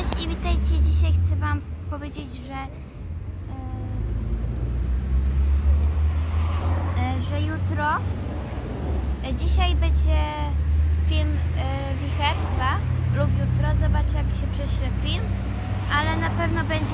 Cześć i witajcie. Dzisiaj chcę Wam powiedzieć, że e, e że jutro e, dzisiaj będzie film e, Wicher 2 lub jutro. Zobaczę jak się prześle film, ale na pewno będzie